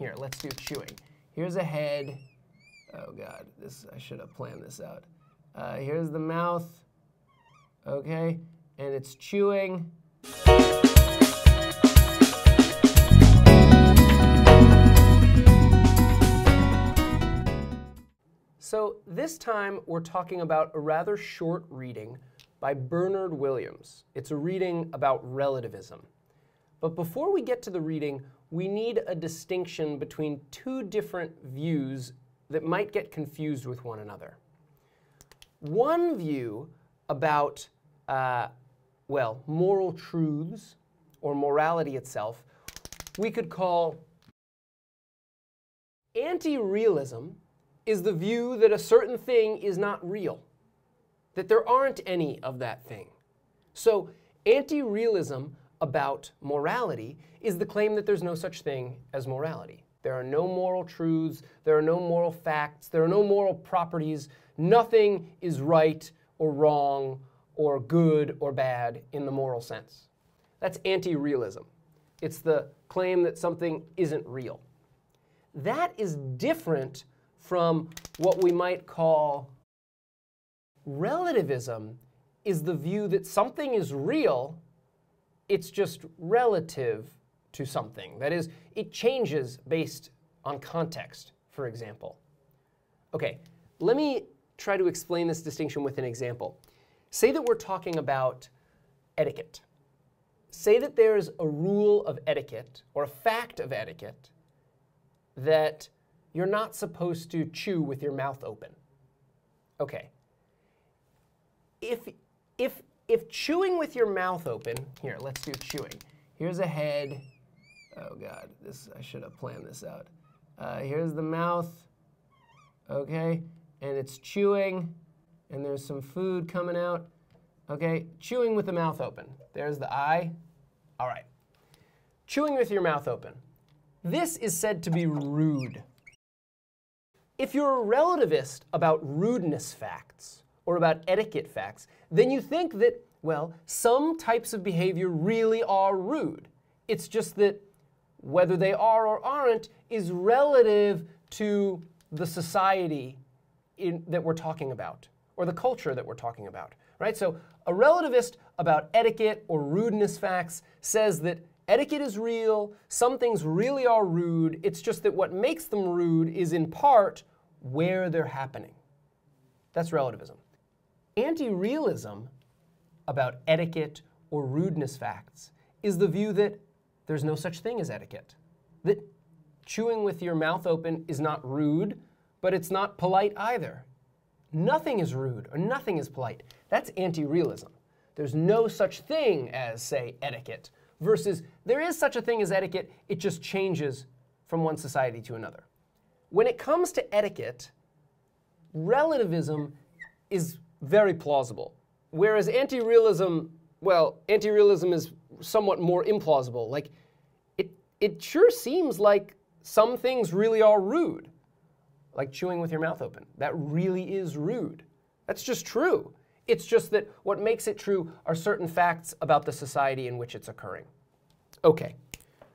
Here, let's do chewing. Here's a head. Oh God, this I should have planned this out. Uh, here's the mouth. Okay, and it's chewing. So this time we're talking about a rather short reading by Bernard Williams. It's a reading about relativism. But before we get to the reading, we need a distinction between two different views that might get confused with one another. One view about, uh, well, moral truths or morality itself, we could call anti realism is the view that a certain thing is not real, that there aren't any of that thing. So, anti realism about morality is the claim that there's no such thing as morality. There are no moral truths, there are no moral facts, there are no moral properties. Nothing is right or wrong or good or bad in the moral sense. That's anti realism. It's the claim that something isn't real. That is different from what we might call relativism, is the view that something is real it's just relative to something. That is, it changes based on context, for example. Okay, let me try to explain this distinction with an example. Say that we're talking about etiquette. Say that there's a rule of etiquette or a fact of etiquette that you're not supposed to chew with your mouth open. Okay. If, if if chewing with your mouth open, here, let's do chewing. Here's a head. Oh God, this I should have planned this out. Uh, here's the mouth, okay, and it's chewing, and there's some food coming out. Okay, chewing with the mouth open. There's the eye. All right. Chewing with your mouth open. This is said to be rude. If you're a relativist about rudeness facts, or about etiquette facts, then you think that, well, some types of behavior really are rude. It's just that whether they are or aren't is relative to the society in, that we're talking about or the culture that we're talking about, right? So a relativist about etiquette or rudeness facts says that etiquette is real, some things really are rude, it's just that what makes them rude is in part where they're happening. That's relativism. Anti-realism about etiquette or rudeness facts is the view that there's no such thing as etiquette. That chewing with your mouth open is not rude, but it's not polite either. Nothing is rude or nothing is polite. That's anti-realism. There's no such thing as, say, etiquette, versus there is such a thing as etiquette, it just changes from one society to another. When it comes to etiquette, relativism is very plausible. Whereas anti-realism, well, anti-realism is somewhat more implausible. Like, it, it sure seems like some things really are rude, like chewing with your mouth open. That really is rude. That's just true. It's just that what makes it true are certain facts about the society in which it's occurring. Okay,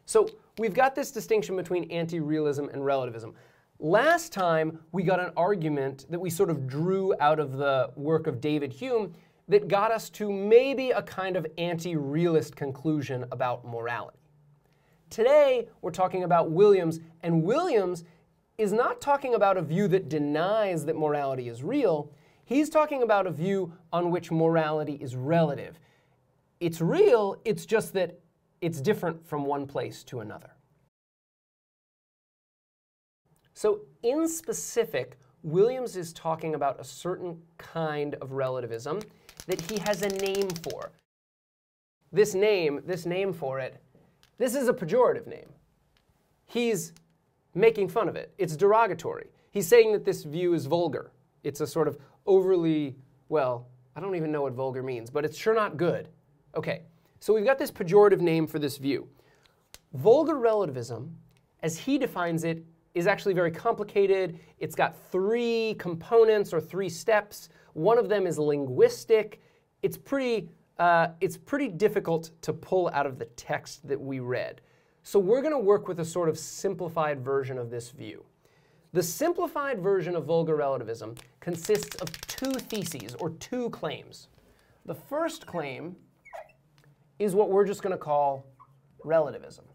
so we've got this distinction between anti-realism and relativism. Last time, we got an argument that we sort of drew out of the work of David Hume that got us to maybe a kind of anti-realist conclusion about morality. Today, we're talking about Williams, and Williams is not talking about a view that denies that morality is real. He's talking about a view on which morality is relative. It's real, it's just that it's different from one place to another. So in specific, Williams is talking about a certain kind of relativism that he has a name for. This name, this name for it, this is a pejorative name. He's making fun of it. It's derogatory. He's saying that this view is vulgar. It's a sort of overly, well, I don't even know what vulgar means, but it's sure not good. Okay, so we've got this pejorative name for this view. Vulgar relativism, as he defines it, is actually very complicated. It's got three components or three steps. One of them is linguistic. It's pretty, uh, it's pretty difficult to pull out of the text that we read. So we're going to work with a sort of simplified version of this view. The simplified version of vulgar relativism consists of two theses, or two claims. The first claim is what we're just going to call relativism.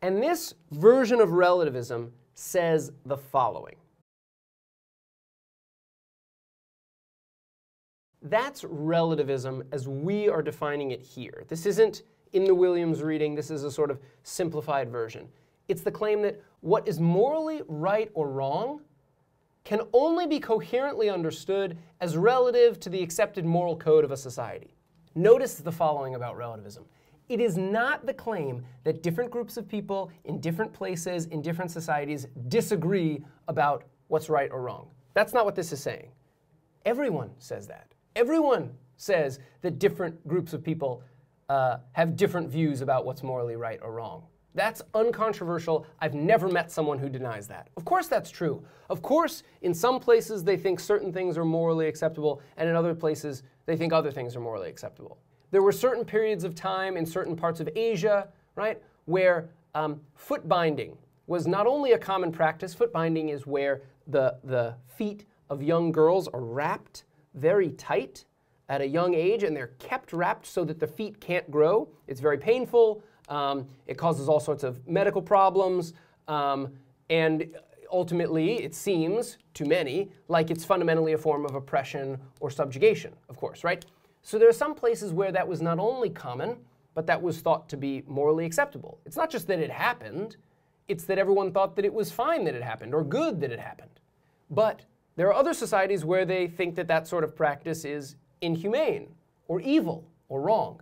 And this version of relativism says the following. That's relativism as we are defining it here. This isn't in the Williams reading. This is a sort of simplified version. It's the claim that what is morally right or wrong can only be coherently understood as relative to the accepted moral code of a society. Notice the following about relativism. It is not the claim that different groups of people in different places, in different societies, disagree about what's right or wrong. That's not what this is saying. Everyone says that. Everyone says that different groups of people uh, have different views about what's morally right or wrong. That's uncontroversial. I've never met someone who denies that. Of course, that's true. Of course, in some places they think certain things are morally acceptable, and in other places they think other things are morally acceptable. There were certain periods of time in certain parts of Asia, right, where um, foot binding was not only a common practice, foot binding is where the, the feet of young girls are wrapped very tight at a young age, and they're kept wrapped so that the feet can't grow. It's very painful. Um, it causes all sorts of medical problems. Um, and ultimately, it seems to many like it's fundamentally a form of oppression or subjugation, of course, right? So there are some places where that was not only common, but that was thought to be morally acceptable. It's not just that it happened, it's that everyone thought that it was fine that it happened or good that it happened. But there are other societies where they think that that sort of practice is inhumane or evil or wrong.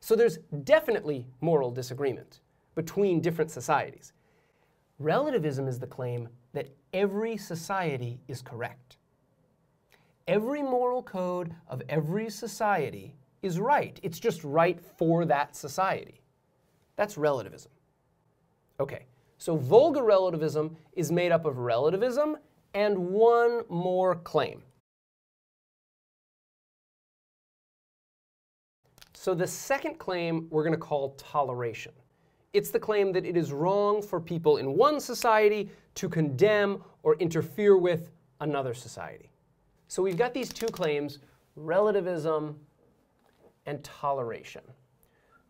So there's definitely moral disagreement between different societies. Relativism is the claim that every society is correct. Every moral code of every society is right. It's just right for that society. That's relativism. Okay, so vulgar relativism is made up of relativism and one more claim. So the second claim we're going to call toleration. It's the claim that it is wrong for people in one society to condemn or interfere with another society. So we've got these two claims, relativism and toleration.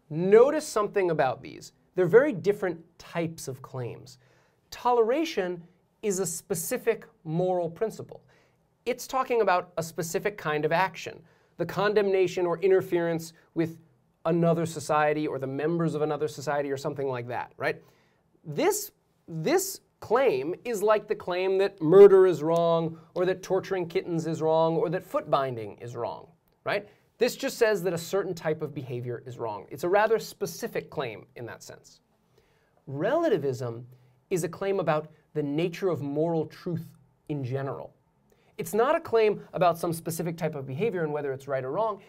Notice something about these. They're very different types of claims. Toleration is a specific moral principle. It's talking about a specific kind of action, the condemnation or interference with another society or the members of another society or something like that, right? This, this claim is like the claim that murder is wrong or that torturing kittens is wrong or that foot binding is wrong, right? This just says that a certain type of behavior is wrong. It's a rather specific claim in that sense. Relativism is a claim about the nature of moral truth in general. It's not a claim about some specific type of behavior and whether it's right or wrong.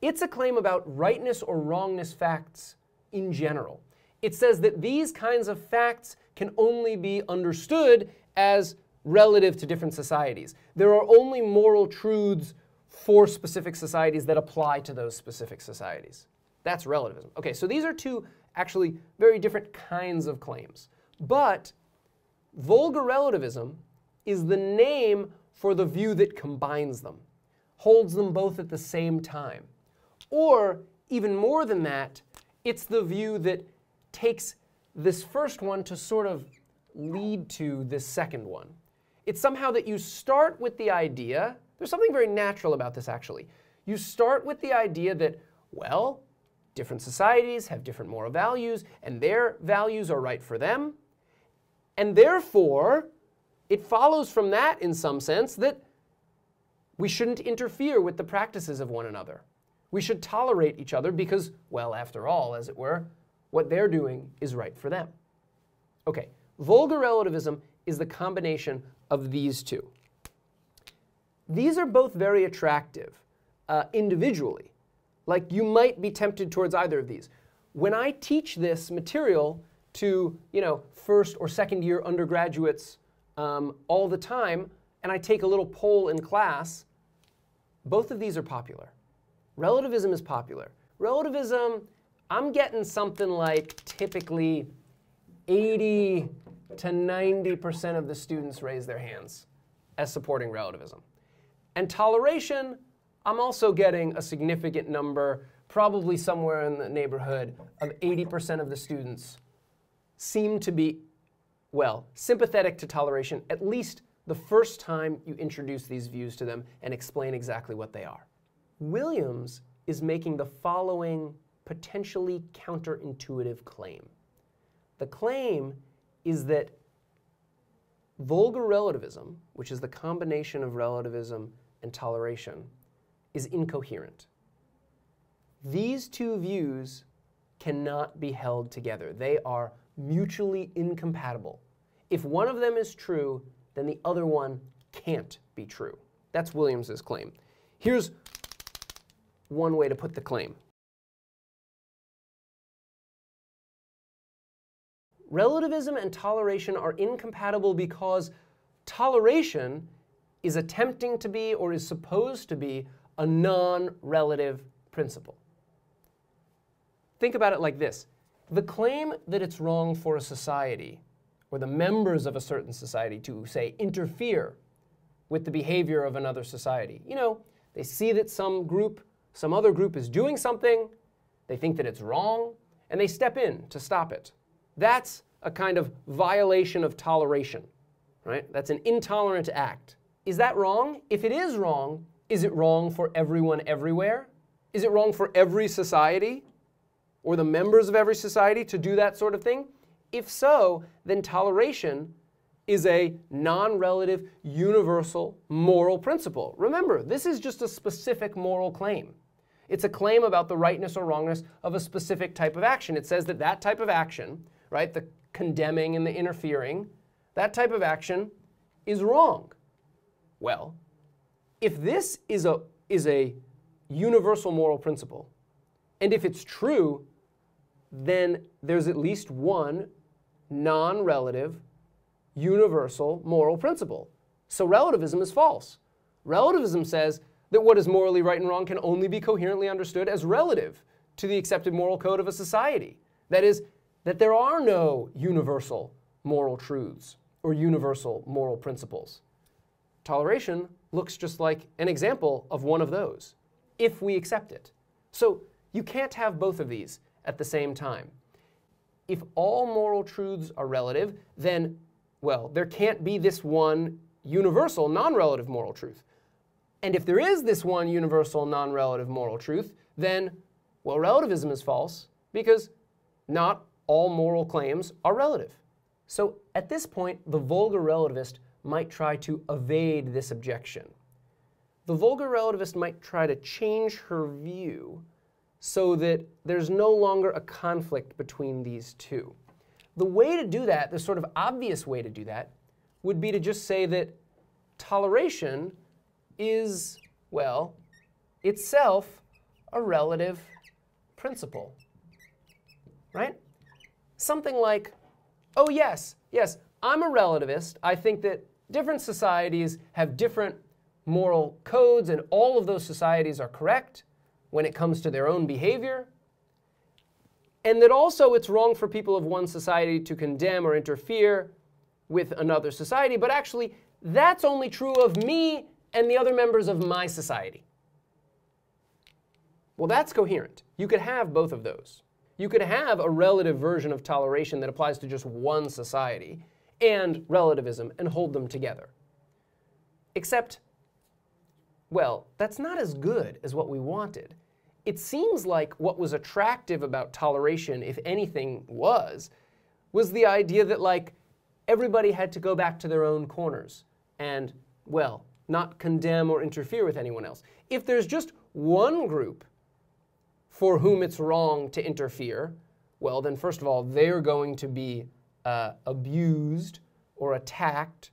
It's a claim about rightness or wrongness facts in general. It says that these kinds of facts can only be understood as relative to different societies. There are only moral truths for specific societies that apply to those specific societies. That's relativism. Okay, so these are two actually very different kinds of claims. But Vulgar relativism is the name for the view that combines them, holds them both at the same time. Or, even more than that, it's the view that takes this first one to sort of lead to this second one. It's somehow that you start with the idea, there's something very natural about this actually. You start with the idea that, well, different societies have different moral values, and their values are right for them, and therefore, it follows from that, in some sense, that we shouldn't interfere with the practices of one another. We should tolerate each other because, well, after all, as it were, what they're doing is right for them. Okay, vulgar relativism is the combination of these two. These are both very attractive uh, individually. Like you might be tempted towards either of these. When I teach this material, to you know first or second year undergraduates um, all the time, and I take a little poll in class, both of these are popular. Relativism is popular. Relativism, I'm getting something like typically 80 to 90% of the students raise their hands as supporting relativism. And toleration, I'm also getting a significant number, probably somewhere in the neighborhood of 80% of the students seem to be, well, sympathetic to toleration, at least the first time you introduce these views to them and explain exactly what they are. Williams is making the following potentially counterintuitive claim. The claim is that vulgar relativism, which is the combination of relativism and toleration, is incoherent. These two views cannot be held together. They are mutually incompatible. If one of them is true, then the other one can't be true. That's Williams's claim. Here's one way to put the claim. Relativism and toleration are incompatible because toleration is attempting to be or is supposed to be a non-relative principle. Think about it like this. The claim that it's wrong for a society or the members of a certain society to, say, interfere with the behavior of another society. You know, they see that some group, some other group is doing something, they think that it's wrong, and they step in to stop it. That's a kind of violation of toleration, right? That's an intolerant act. Is that wrong? If it is wrong, is it wrong for everyone everywhere? Is it wrong for every society or the members of every society to do that sort of thing? If so, then toleration is a non relative, universal moral principle. Remember, this is just a specific moral claim. It's a claim about the rightness or wrongness of a specific type of action. It says that that type of action, right, the condemning and the interfering, that type of action is wrong. Well, if this is a, is a universal moral principle, and if it's true, then there's at least one non relative, universal moral principle. So relativism is false. Relativism says that what is morally right and wrong can only be coherently understood as relative to the accepted moral code of a society. That is, that there are no universal moral truths or universal moral principles. Toleration looks just like an example of one of those, if we accept it. So you can't have both of these at the same time if all moral truths are relative, then, well, there can't be this one universal non-relative moral truth. And if there is this one universal non-relative moral truth, then, well, relativism is false because not all moral claims are relative. So at this point, the vulgar relativist might try to evade this objection. The vulgar relativist might try to change her view so that there's no longer a conflict between these two. The way to do that, the sort of obvious way to do that, would be to just say that toleration is, well, itself a relative principle. Right? Something like, oh, yes, yes, I'm a relativist. I think that different societies have different moral codes, and all of those societies are correct when it comes to their own behavior, and that also it's wrong for people of one society to condemn or interfere with another society, but actually that's only true of me and the other members of my society. Well, that's coherent. You could have both of those. You could have a relative version of toleration that applies to just one society and relativism and hold them together. Except, well, that's not as good as what we wanted it seems like what was attractive about toleration, if anything was, was the idea that like everybody had to go back to their own corners and, well, not condemn or interfere with anyone else. If there's just one group for whom it's wrong to interfere, well, then first of all, they're going to be uh, abused or attacked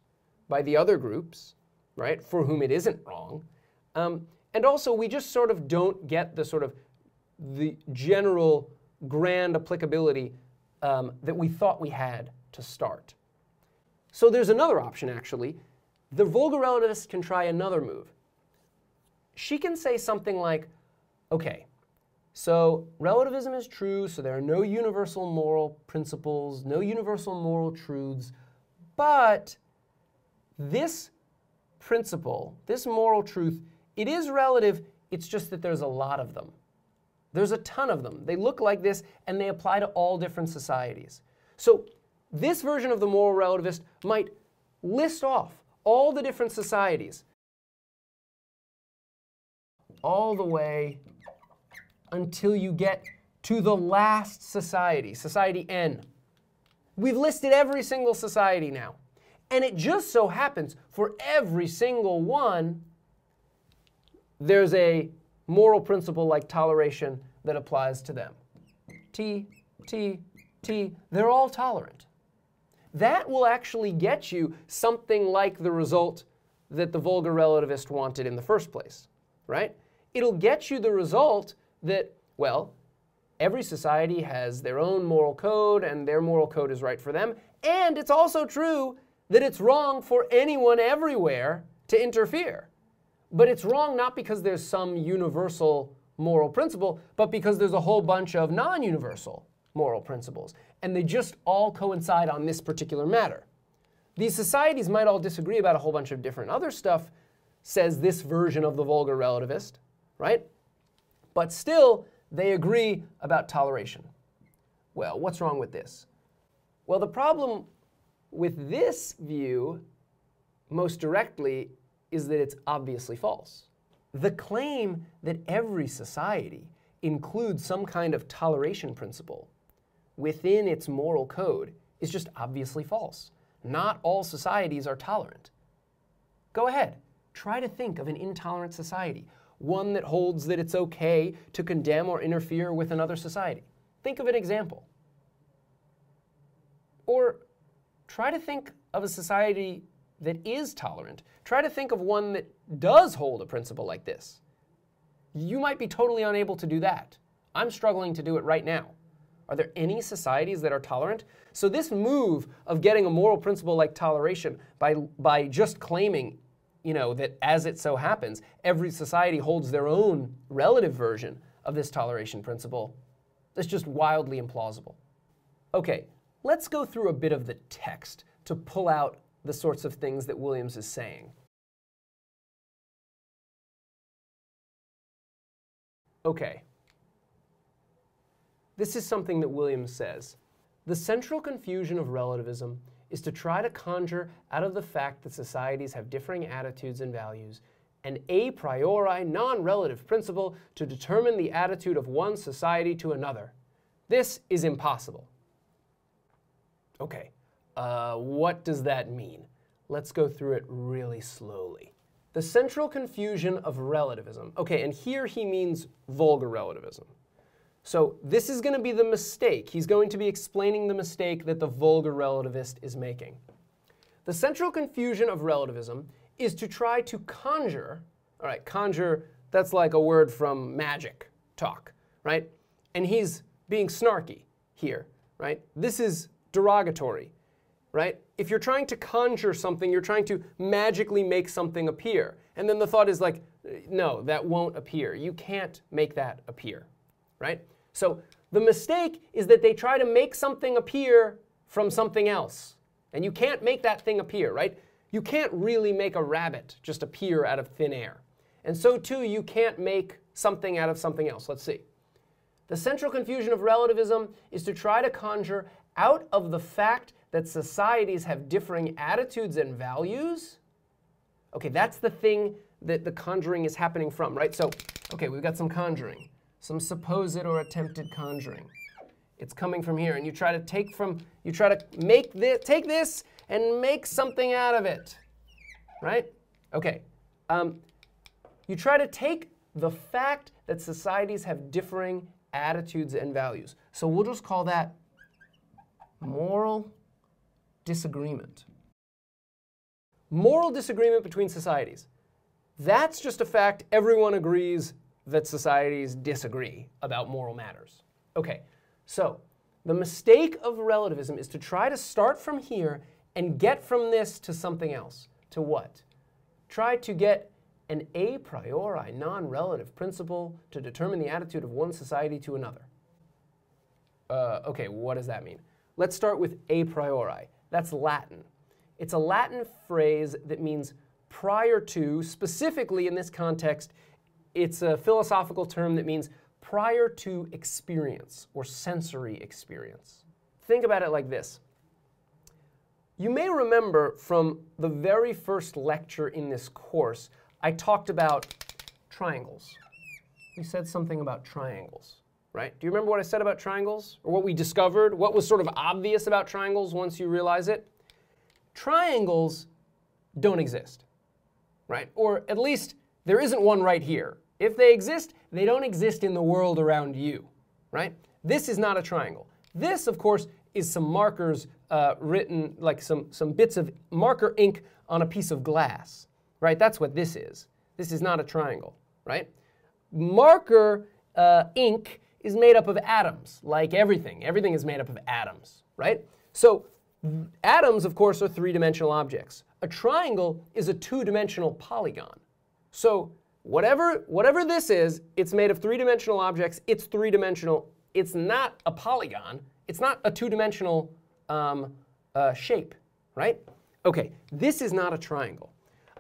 by the other groups, right, for whom it isn't wrong. Um, and also, we just sort of don't get the sort of the general grand applicability um, that we thought we had to start. So there's another option, actually. The vulgar relativist can try another move. She can say something like, okay, So relativism is true, so there are no universal moral principles, no universal moral truths, but this principle, this moral truth, it is relative, it's just that there's a lot of them. There's a ton of them. They look like this and they apply to all different societies. So this version of the moral relativist might list off all the different societies all the way until you get to the last society, society N. We've listed every single society now. And it just so happens for every single one, there's a moral principle like toleration that applies to them. T, T, T, they're all tolerant. That will actually get you something like the result that the vulgar relativist wanted in the first place, right? It'll get you the result that, well, every society has their own moral code and their moral code is right for them. And it's also true that it's wrong for anyone everywhere to interfere. But it's wrong not because there's some universal moral principle, but because there's a whole bunch of non universal moral principles. And they just all coincide on this particular matter. These societies might all disagree about a whole bunch of different other stuff, says this version of the vulgar relativist, right? But still, they agree about toleration. Well, what's wrong with this? Well, the problem with this view, most directly, is that it's obviously false. The claim that every society includes some kind of toleration principle within its moral code is just obviously false. Not all societies are tolerant. Go ahead, try to think of an intolerant society one that holds that it's okay to condemn or interfere with another society. Think of an example. Or try to think of a society that is tolerant. Try to think of one that does hold a principle like this. You might be totally unable to do that. I'm struggling to do it right now. Are there any societies that are tolerant? So this move of getting a moral principle like toleration by, by just claiming you know, that as it so happens, every society holds their own relative version of this toleration principle. That's just wildly implausible. Okay, let's go through a bit of the text to pull out the sorts of things that Williams is saying. Okay. This is something that Williams says. The central confusion of relativism is to try to conjure out of the fact that societies have differing attitudes and values an a priori non relative principle to determine the attitude of one society to another. This is impossible. Okay, uh, what does that mean? Let's go through it really slowly. The central confusion of relativism. Okay, and here he means vulgar relativism. So this is going to be the mistake. He's going to be explaining the mistake that the vulgar relativist is making. The central confusion of relativism is to try to conjure, all right, conjure, that's like a word from magic talk, right? And he's being snarky here, right? This is derogatory, right? If you're trying to conjure something, you're trying to magically make something appear. And then the thought is like, no, that won't appear. You can't make that appear, right? So the mistake is that they try to make something appear from something else. And you can't make that thing appear, right? You can't really make a rabbit just appear out of thin air. And so too, you can't make something out of something else. Let's see. The central confusion of relativism is to try to conjure out of the fact that societies have differing attitudes and values. Okay, that's the thing that the conjuring is happening from, right? So, okay, we've got some conjuring some supposed or attempted conjuring. It's coming from here, and you try to take from, you try to make this, take this and make something out of it, right? Okay. Um, you try to take the fact that societies have differing attitudes and values. So we'll just call that moral disagreement. Moral disagreement between societies. That's just a fact everyone agrees that societies disagree about moral matters. Okay, so the mistake of relativism is to try to start from here and get from this to something else. To what? Try to get an a priori non relative principle to determine the attitude of one society to another. Uh, okay, what does that mean? Let's start with a priori. That's Latin. It's a Latin phrase that means prior to, specifically in this context, it's a philosophical term that means prior to experience or sensory experience. Think about it like this. You may remember from the very first lecture in this course, I talked about triangles. We said something about triangles, right? Do you remember what I said about triangles? Or what we discovered? What was sort of obvious about triangles once you realize it? Triangles don't exist, right? Or at least there isn't one right here. If they exist, they don't exist in the world around you, right? This is not a triangle. This, of course, is some markers uh, written, like some, some bits of marker ink on a piece of glass, right? That's what this is. This is not a triangle, right? Marker uh, ink is made up of atoms, like everything. Everything is made up of atoms, right? So atoms, of course, are three-dimensional objects. A triangle is a two-dimensional polygon. So whatever, whatever this is, it's made of three-dimensional objects. It's three-dimensional. It's not a polygon. It's not a two-dimensional um, uh, shape, right? Okay, this is not a triangle.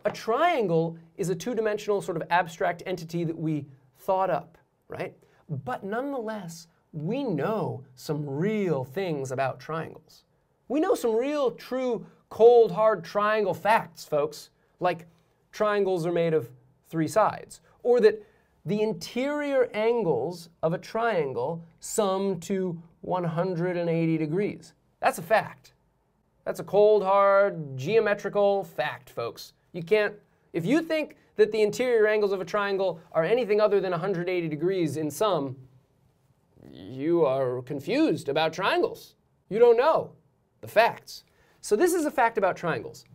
A triangle is a two-dimensional sort of abstract entity that we thought up, right? But nonetheless, we know some real things about triangles. We know some real, true, cold, hard triangle facts, folks, like triangles are made of three sides, or that the interior angles of a triangle sum to 180 degrees. That's a fact. That's a cold, hard, geometrical fact, folks. You can't, if you think that the interior angles of a triangle are anything other than 180 degrees in sum, you are confused about triangles. You don't know the facts. So this is a fact about triangles.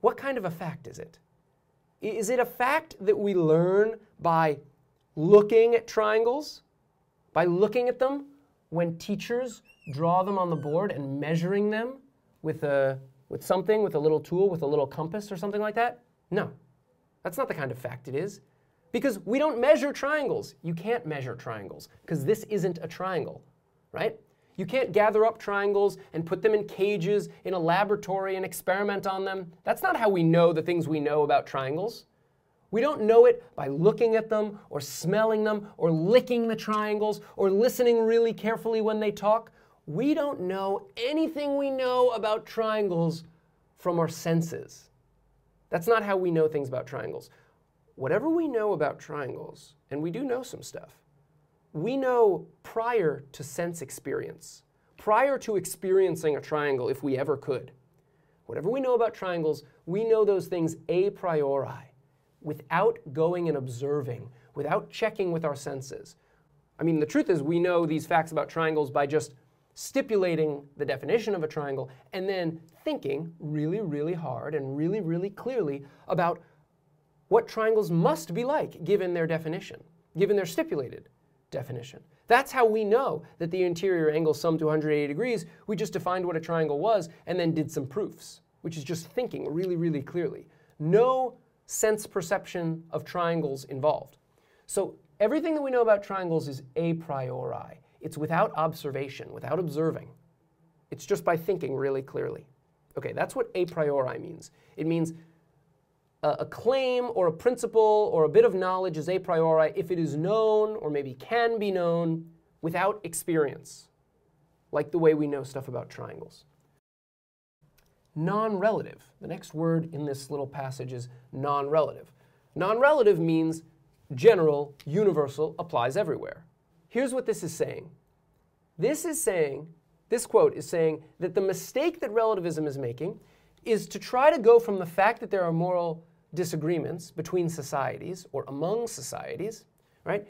What kind of a fact is it? Is it a fact that we learn by looking at triangles? By looking at them when teachers draw them on the board and measuring them with, a, with something, with a little tool, with a little compass or something like that? No, that's not the kind of fact it is. Because we don't measure triangles. You can't measure triangles because this isn't a triangle, right? You can't gather up triangles and put them in cages in a laboratory and experiment on them. That's not how we know the things we know about triangles. We don't know it by looking at them or smelling them or licking the triangles or listening really carefully when they talk. We don't know anything we know about triangles from our senses. That's not how we know things about triangles. Whatever we know about triangles, and we do know some stuff, we know prior to sense experience, prior to experiencing a triangle, if we ever could. Whatever we know about triangles, we know those things a priori, without going and observing, without checking with our senses. I mean, the truth is, we know these facts about triangles by just stipulating the definition of a triangle and then thinking really, really hard and really, really clearly about what triangles must be like given their definition, given their stipulated definition. That's how we know that the interior angles sum to 180 degrees. We just defined what a triangle was and then did some proofs, which is just thinking really, really clearly. No sense perception of triangles involved. So everything that we know about triangles is a priori. It's without observation, without observing. It's just by thinking really clearly. Okay, that's what a priori means. It means a claim or a principle or a bit of knowledge is a priori if it is known or maybe can be known without experience, like the way we know stuff about triangles. Non-relative. The next word in this little passage is non-relative. Non-relative means general, universal, applies everywhere. Here's what this is saying. This is saying, this quote is saying that the mistake that relativism is making is to try to go from the fact that there are moral disagreements between societies or among societies, right?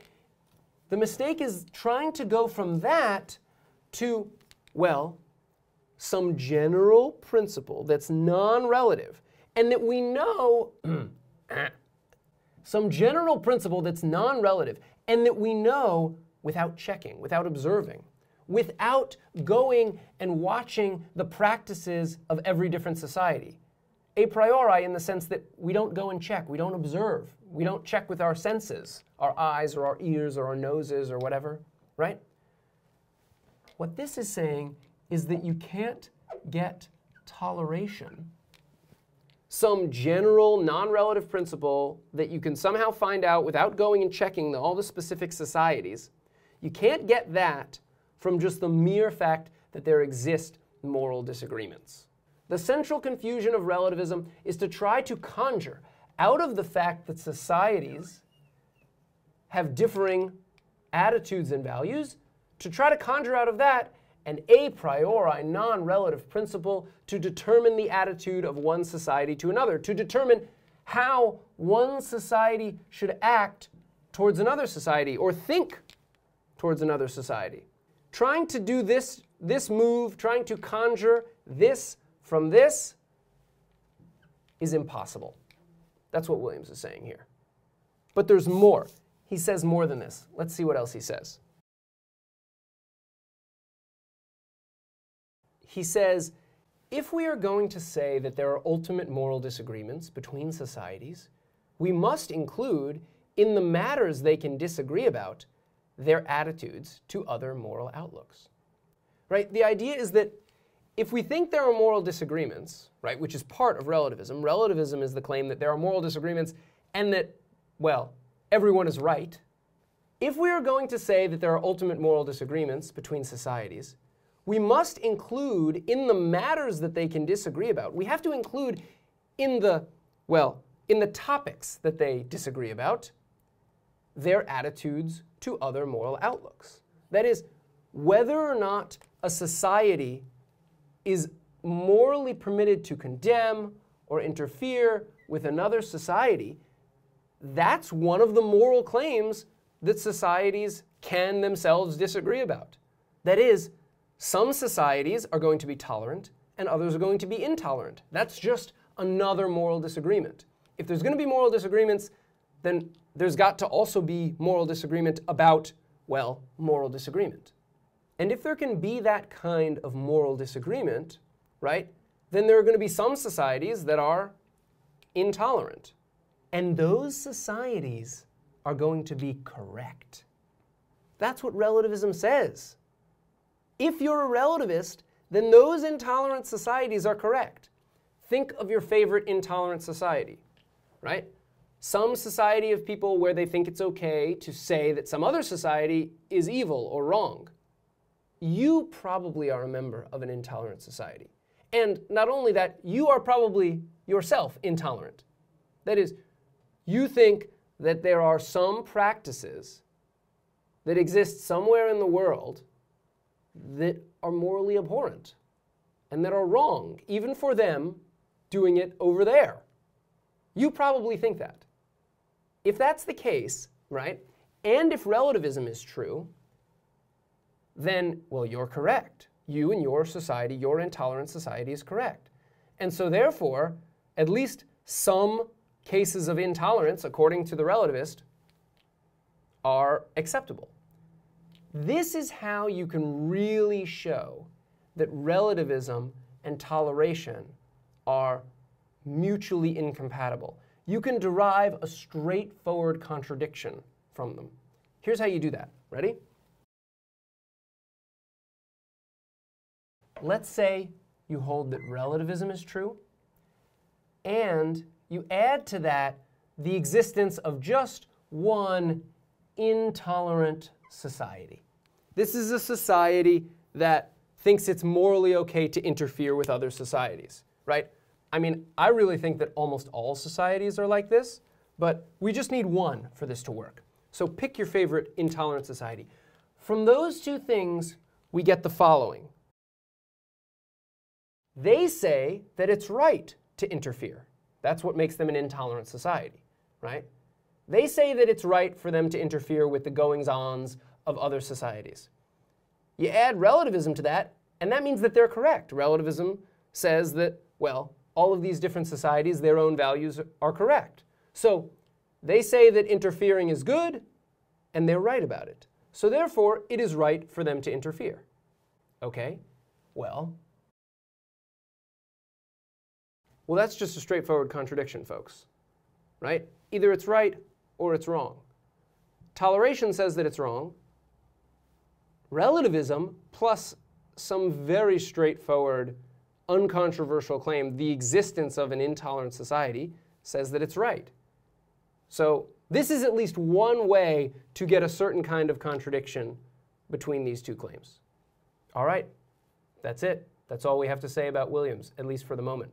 The mistake is trying to go from that to, well, some general principle that's non relative and that we know, some general principle that's non relative and that we know without checking, without observing, without going and watching the practices of every different society a priori in the sense that we don't go and check, we don't observe, we don't check with our senses, our eyes or our ears or our noses or whatever, right? What this is saying is that you can't get toleration, some general non-relative principle that you can somehow find out without going and checking all the specific societies. You can't get that from just the mere fact that there exist moral disagreements. The central confusion of relativism is to try to conjure out of the fact that societies have differing attitudes and values, to try to conjure out of that an a priori non-relative principle to determine the attitude of one society to another, to determine how one society should act towards another society or think towards another society. Trying to do this, this move, trying to conjure this from this is impossible. That's what Williams is saying here. But there's more. He says more than this. Let's see what else he says. He says, if we are going to say that there are ultimate moral disagreements between societies, we must include, in the matters they can disagree about, their attitudes to other moral outlooks. Right? The idea is that if we think there are moral disagreements, right, which is part of relativism, relativism is the claim that there are moral disagreements and that, well, everyone is right. If we are going to say that there are ultimate moral disagreements between societies, we must include in the matters that they can disagree about, we have to include in the, well, in the topics that they disagree about, their attitudes to other moral outlooks. That is, whether or not a society is morally permitted to condemn or interfere with another society, that's one of the moral claims that societies can themselves disagree about. That is, some societies are going to be tolerant and others are going to be intolerant. That's just another moral disagreement. If there's going to be moral disagreements, then there's got to also be moral disagreement about, well, moral disagreement. And if there can be that kind of moral disagreement, right, then there are going to be some societies that are intolerant. And those societies are going to be correct. That's what relativism says. If you're a relativist, then those intolerant societies are correct. Think of your favorite intolerant society, right? Some society of people where they think it's okay to say that some other society is evil or wrong. You probably are a member of an intolerant society. And not only that, you are probably yourself intolerant. That is, you think that there are some practices that exist somewhere in the world that are morally abhorrent and that are wrong, even for them doing it over there. You probably think that. If that's the case, right, and if relativism is true, then, well, you're correct. You and your society, your intolerant society is correct. And so, therefore, at least some cases of intolerance, according to the relativist, are acceptable. This is how you can really show that relativism and toleration are mutually incompatible. You can derive a straightforward contradiction from them. Here's how you do that. Ready? Let's say you hold that relativism is true, and you add to that the existence of just one intolerant society. This is a society that thinks it's morally okay to interfere with other societies, right? I mean, I really think that almost all societies are like this, but we just need one for this to work. So pick your favorite intolerant society. From those two things, we get the following. They say that it's right to interfere. That's what makes them an intolerant society, right? They say that it's right for them to interfere with the goings ons of other societies. You add relativism to that, and that means that they're correct. Relativism says that, well, all of these different societies, their own values are correct. So they say that interfering is good, and they're right about it. So therefore, it is right for them to interfere. Okay? Well, Well, that's just a straightforward contradiction, folks. Right? Either it's right or it's wrong. Toleration says that it's wrong. Relativism plus some very straightforward, uncontroversial claim, the existence of an intolerant society, says that it's right. So this is at least one way to get a certain kind of contradiction between these two claims. All right, that's it. That's all we have to say about Williams, at least for the moment.